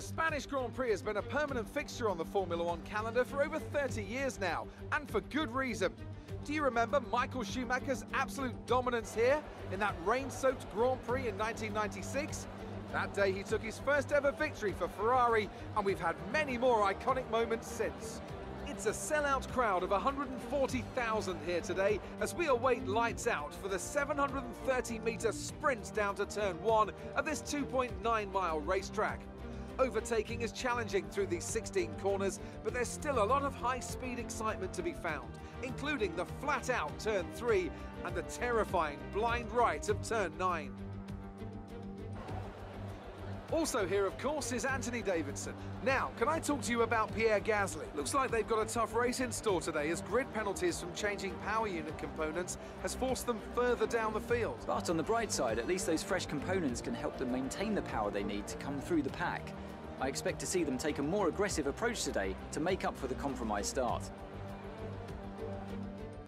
The Spanish Grand Prix has been a permanent fixture on the Formula One calendar for over 30 years now, and for good reason. Do you remember Michael Schumacher's absolute dominance here in that rain-soaked Grand Prix in 1996? That day he took his first ever victory for Ferrari, and we've had many more iconic moments since. It's a sellout crowd of 140,000 here today as we await lights out for the 730 metre sprint down to turn one of this 2.9 mile racetrack. Overtaking is challenging through these 16 corners, but there's still a lot of high-speed excitement to be found, including the flat-out turn 3 and the terrifying blind right of turn 9. Also here, of course, is Anthony Davidson. Now, can I talk to you about Pierre Gasly? Looks like they've got a tough race in store today as grid penalties from changing power unit components has forced them further down the field. But on the bright side, at least those fresh components can help them maintain the power they need to come through the pack. I expect to see them take a more aggressive approach today to make up for the compromised start.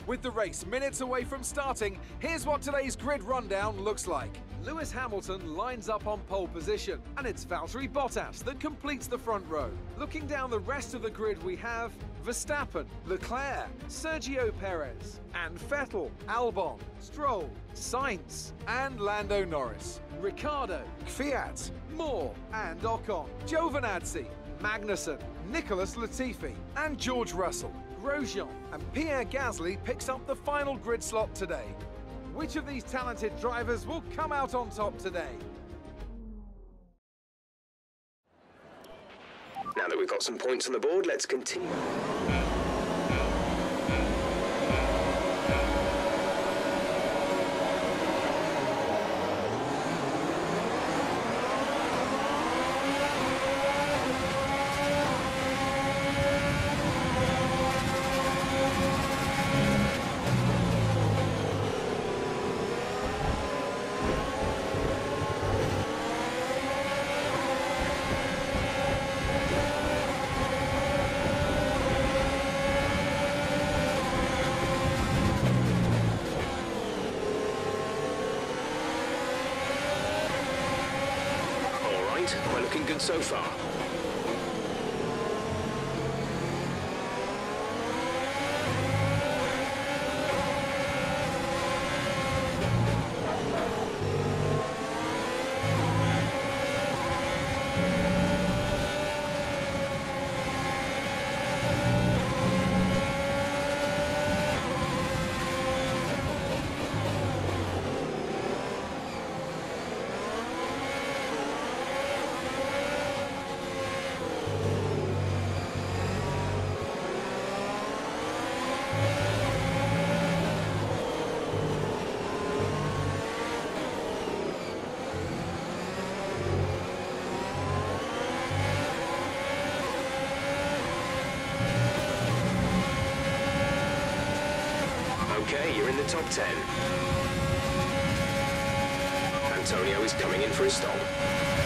With the race minutes away from starting, here's what today's grid rundown looks like. Lewis Hamilton lines up on pole position, and it's Valtteri Bottas that completes the front row. Looking down the rest of the grid, we have Verstappen, Leclerc, Sergio Perez, and Vettel, Albon, Stroll, Sainz, and Lando Norris, Ricciardo, Kvyat, Moore, and Ocon, Giovinazzi, Magnussen, Nicholas Latifi, and George Russell. Grosjean and Pierre Gasly picks up the final grid slot today. Which of these talented drivers will come out on top today? Now that we've got some points on the board, let's continue. We're looking good so far. Top 10. Antonio is coming in for a stop.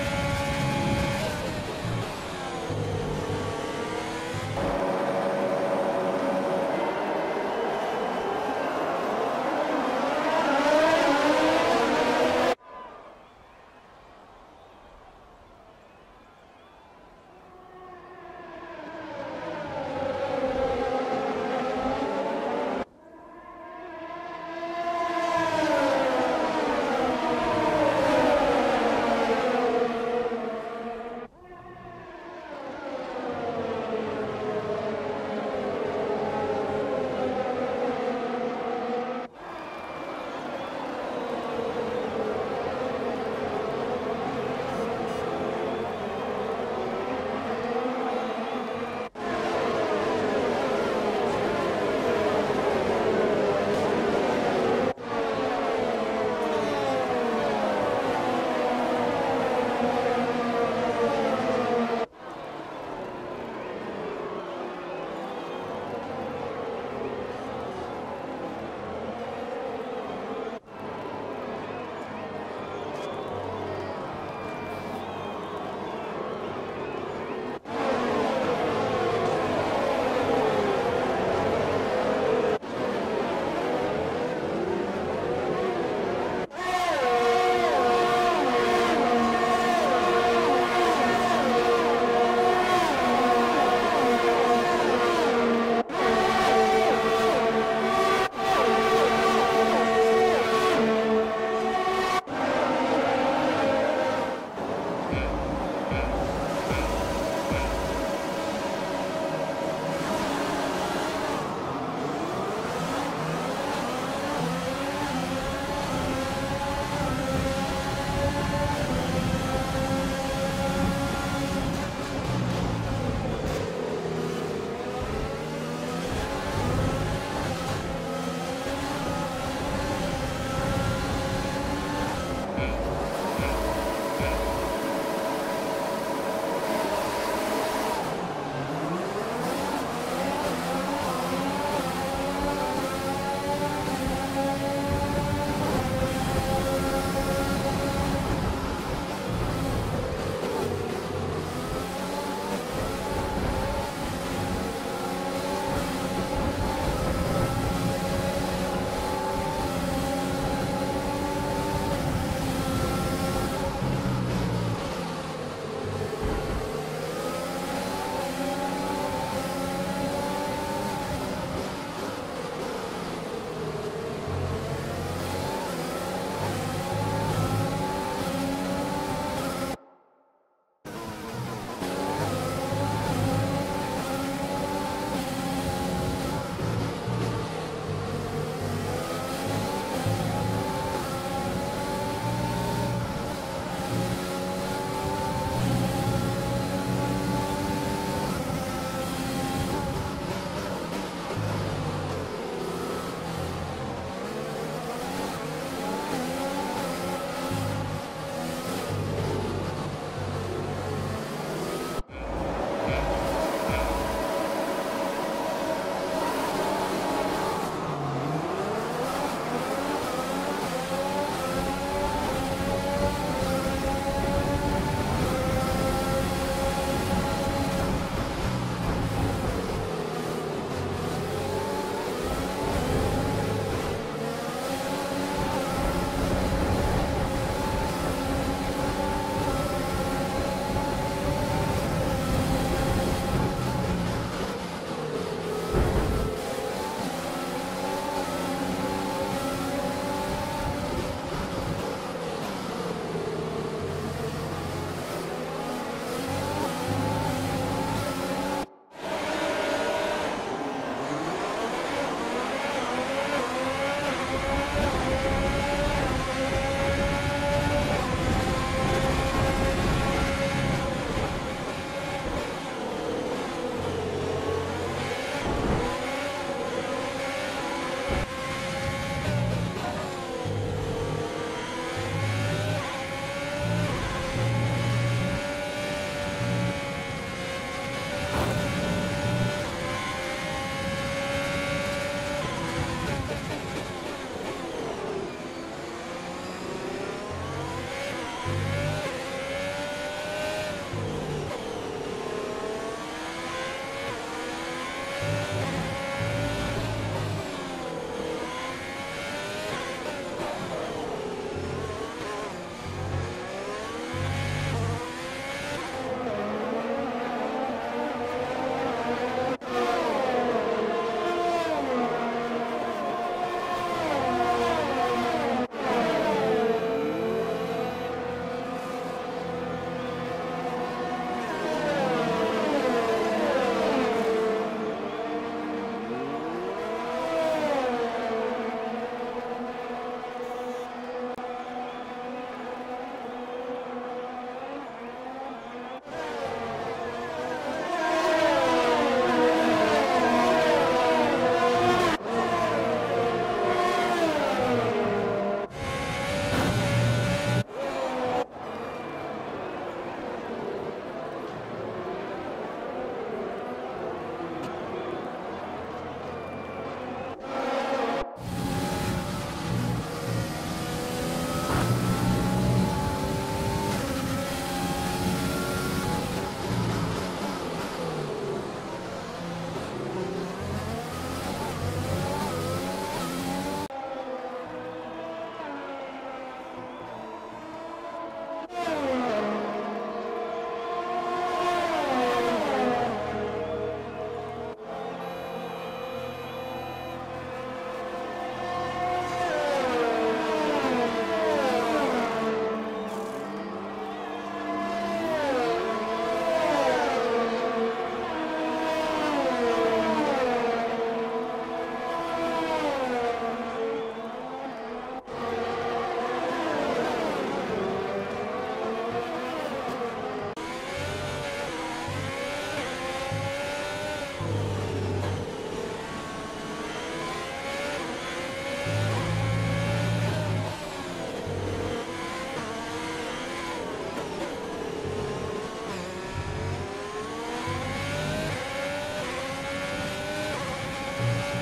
Thank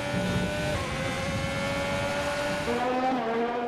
you.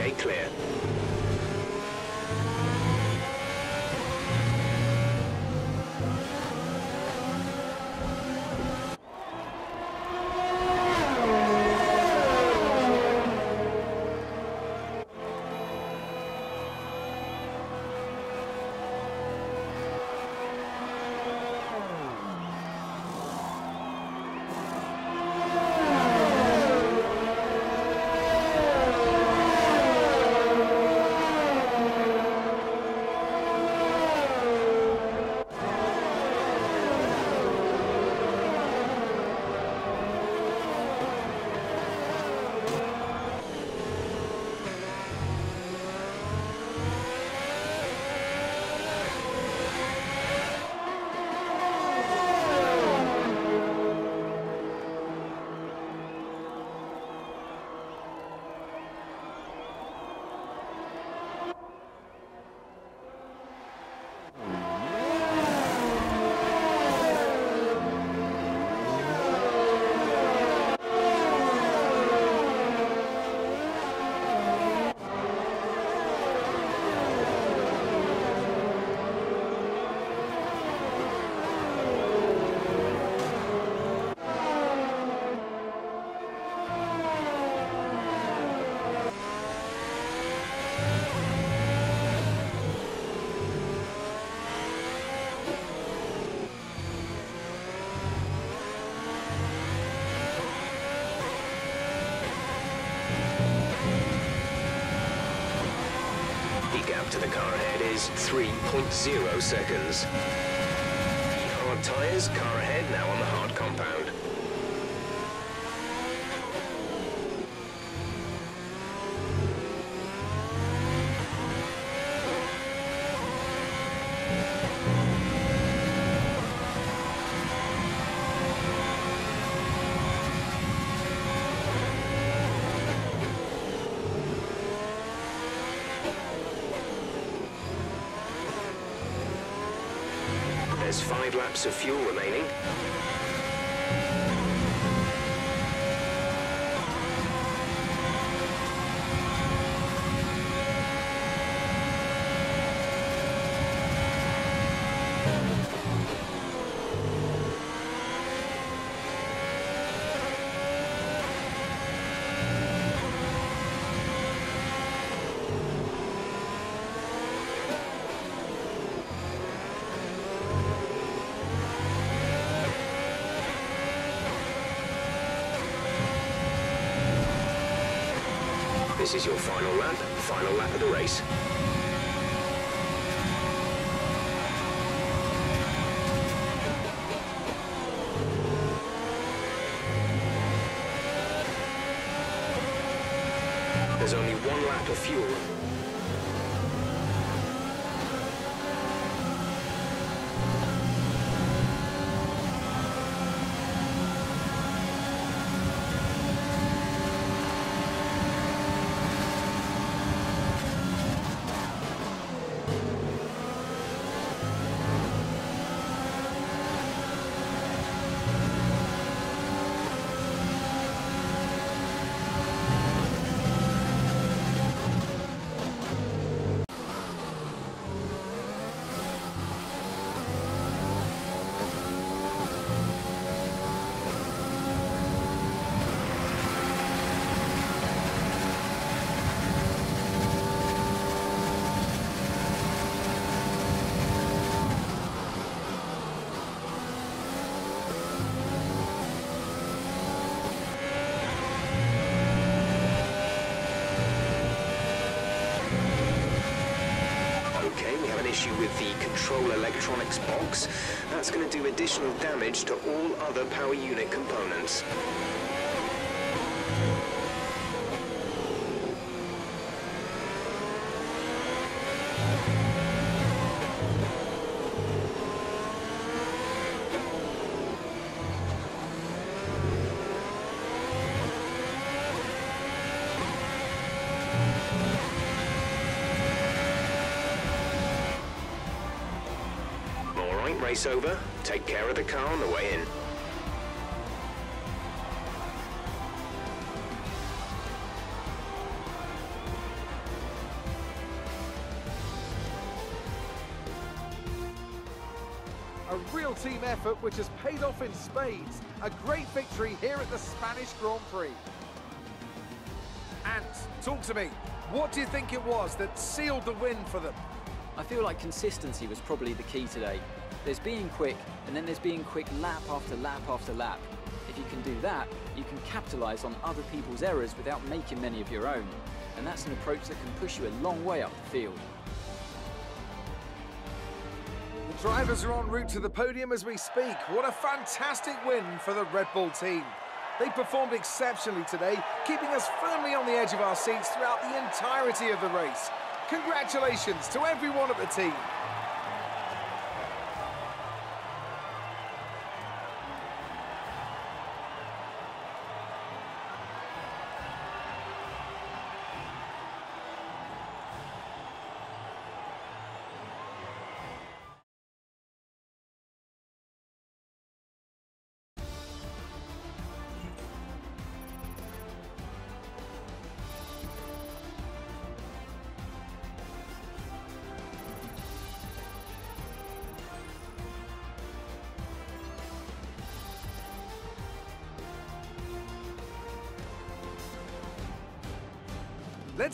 Okay, clear. Car ahead is 3.0 seconds. Hard tyres, car ahead now on the hard laps of fuel remaining. This is your final lap, final lap of the race. There's only one lap of fuel. Issue with the control electronics box. That's going to do additional damage to all other power unit components. Race over. Take care of the car on the way in. A real team effort which has paid off in spades. A great victory here at the Spanish Grand Prix. And talk to me. What do you think it was that sealed the win for them? I feel like consistency was probably the key today. There's being quick, and then there's being quick lap after lap after lap. If you can do that, you can capitalise on other people's errors without making many of your own. And that's an approach that can push you a long way up the field. The drivers are en route to the podium as we speak. What a fantastic win for the Red Bull team. They performed exceptionally today, keeping us firmly on the edge of our seats throughout the entirety of the race. Congratulations to everyone at the team.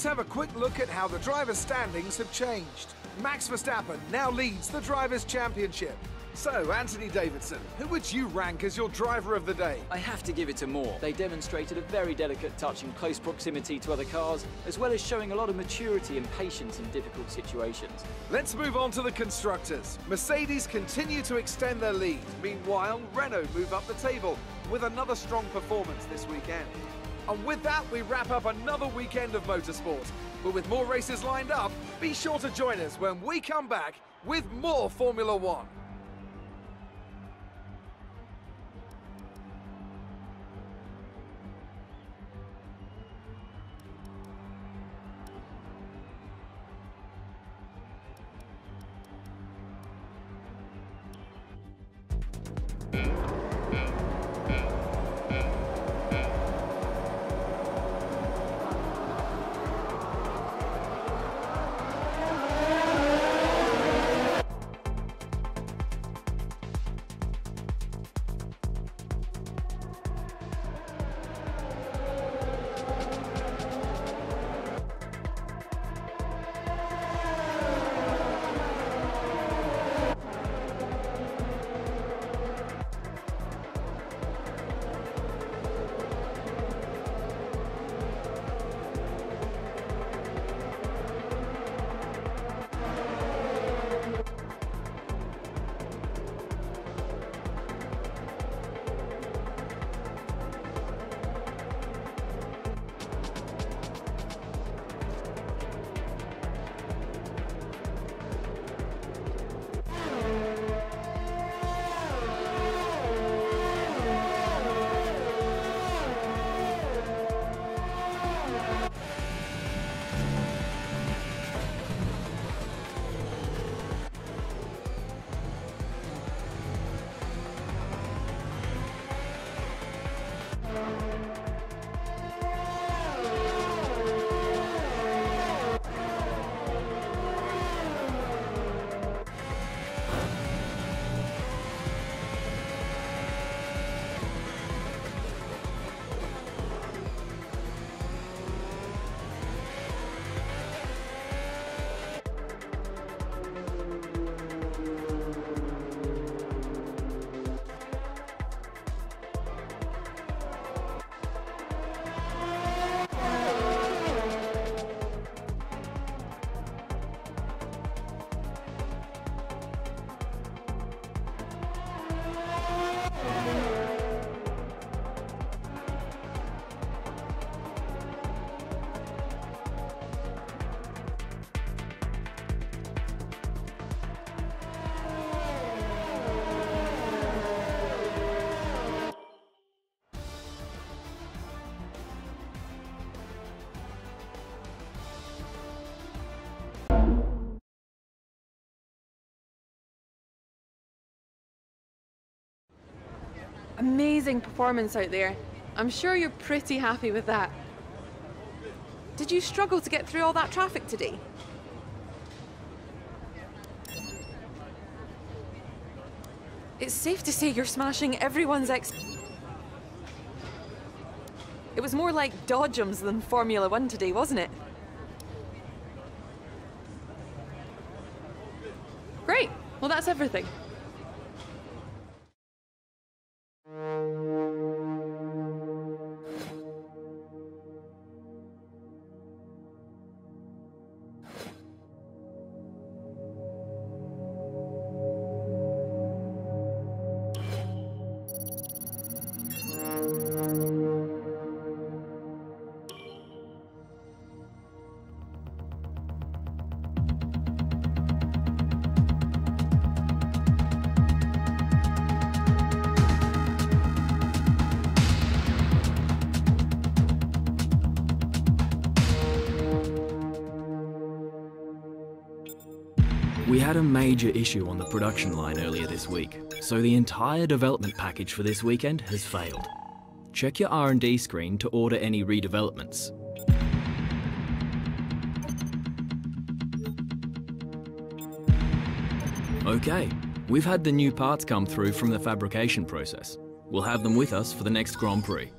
Have a quick look at how the drivers' standings have changed. Max Verstappen now leads the Drivers' Championship. So, Anthony Davidson, who would you rank as your driver of the day? I have to give it to Moore. They demonstrated a very delicate touch in close proximity to other cars, as well as showing a lot of maturity and patience in difficult situations. Let's move on to the constructors. Mercedes continue to extend their lead. Meanwhile, Renault move up the table with another strong performance this weekend. And with that, we wrap up another weekend of motorsport. But with more races lined up, be sure to join us when we come back with more Formula One. Amazing performance out there. I'm sure you're pretty happy with that. Did you struggle to get through all that traffic today? It's safe to say you're smashing everyone's ex... It was more like Dodgems than Formula One today, wasn't it? Great. Well, that's everything. We had a major issue on the production line earlier this week, so the entire development package for this weekend has failed. Check your R&D screen to order any redevelopments. Okay, we've had the new parts come through from the fabrication process. We'll have them with us for the next Grand Prix.